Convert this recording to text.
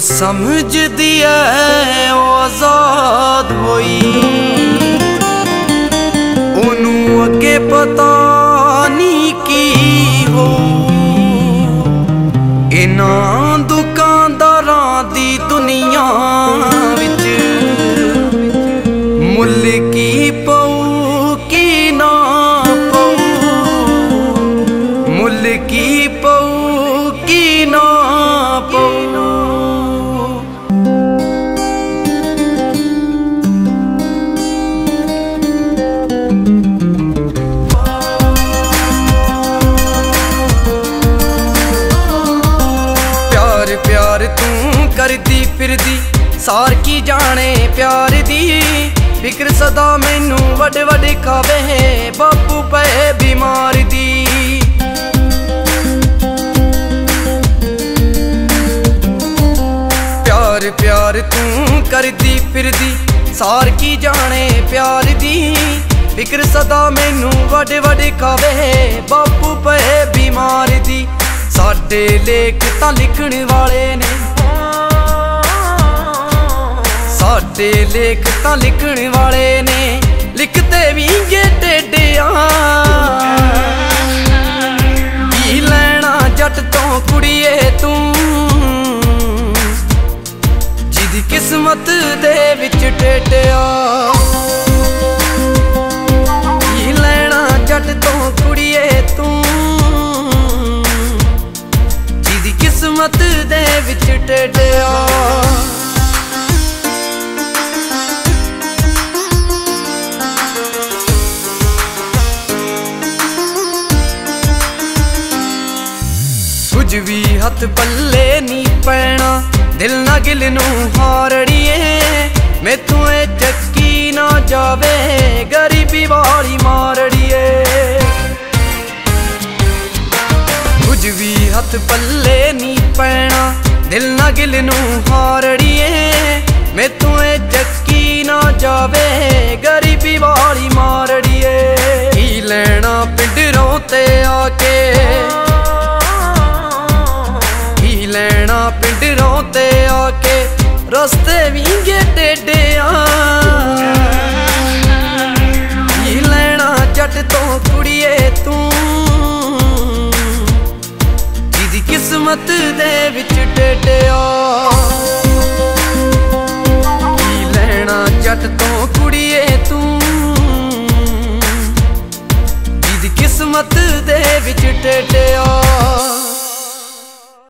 ਸਮਝਦੀ ਐ ਉਹ ਆਜ਼ਾਦ ਹੋਈ। ਉਹਨੂੰ ਅੱਗੇ ਪਤਾ ਨਹੀਂ ਕੀ ਹੋ ਇਨਾਂ ਸਾਰ ਕੀ ਜਾਣੇ ਪਿਆਰ ਦੀ? ਫਿਕਰ ਸਦਾ ਮੈਨੂੰ ਵੱਡ ਵੱਡ ਕਾਵੇ ਬਾਪੂ ਪਏ ਬਿਮਾਰ ਦੀ। ਪਿਆਰ ਪਿਆਰ ਤੂੰ ਕਰਦੀ ਫਿਰਦੀ, ਸਾਰ ਕੀ ਜਾਣੇ ਪਿਆਰ ਦੀ? ਫਿਕਰ ਸਦਾ ਮੈਨੂੰ ਵੱਡ ਵੱਡ ਕਾਵੇ ਬਾਪੂ ਪਏ ਬਿਮਾਰ ਦੀ। ਸਾਡੇ ਲੇਖ ਤਾਂ ਲਿਖਣ ਵਾਲੇ ਨੇ ਸਾਡੇ ਲੇਖ ਤਾਂ ਲਿਖਣ ਵਾਲੇ ਨੇ, ਲਿਖਦੇ ਵੀ ਗੇ ਟੇਡਿਆਂ ਕੀ ਲੈਣਾ ਜੱਟ ਤੋਂ ਕੁੜੀਏ ਤੂੰ? ਜਿਹਦੀ ਕਿਸਮਤ ਦੇ ਵਿੱਚ ਟੇਡਿਆ ਕੀ ਲੈਣਾ ਜੱਟ ਤੋਂ ਕੁੜੀਏ ਤੂੰ? ਜਿਹਦੀ ਕਿਸਮਤ ਦੇ ਵਿੱਚ ਟੇਡਿਆ ਕੁਝ ਵੀ ਹੱਥ ਪੱਲੇ ਨਹੀਂ ਪੈਣਾ। ਦਿਲ ਨਾ ਗਿਲ ਨੂੰ ਹਾਰੜੀਏ। ਮੈਥੋਂ ਇਹ ਚੱਕੀ ਨਾ ਜਾਵੇ, ਗਰੀਬੀ ਵਾਲੀ ਮਾਰੜੀਏ। ਕੁਝ ਵੀ ਹੱਥ ਪੱਲੇ ਨਹੀਂ ਪੈਣਾ। ਦਿਲ ਨਾ ਗਿਲ ਨੂੰ ਹਾਰੜੀਏ। ਮੈਥੋਂ ਇਹ ਚੱਕੀ ਨਾ ਜਾਵੇ, ਗਰੀਬੀ ਵਾਲੀ ਮਾਰੜੀਏ। ਕੀ ਲੈਣਾ ਪਿੰਡਰੋਂ ਤੇ ਆ ਕੇ ਰਸਤੇ ਵੀ ਗੇ ਟੇਡਿਆਂ। ਕੀ ਲੈਣਾ ਜੱਟ ਤੋਂ ਕੁੜੀਏ ਤੂੰ? ਜਿਹਦੀ ਕਿਸਮਤ ਦੇ ਵਿੱਚ ਟੇਡਿਆ। ਕੀ ਲੈਣਾ ਜੱਟ ਤੋਂ ਕੁੜੀਏ ਤੂੰ? ਜਿਹਦੀ ਕਿਸਮਤ ਦੇ ਵਿੱਚ ਟੇਡਿਆ।